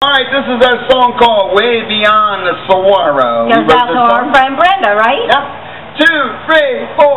Alright, this is our song called Way Beyond the Saguaro. Goes out to our friend Brenda, right? Yep. Two, three, four.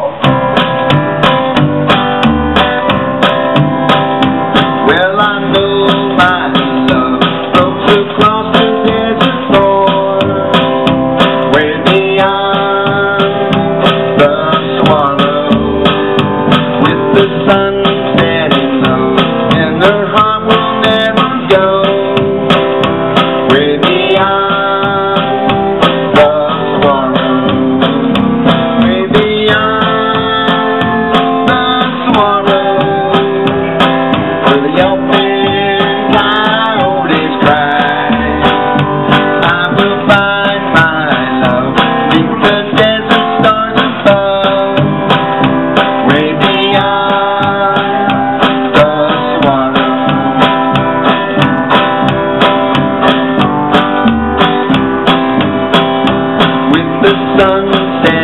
the sunset.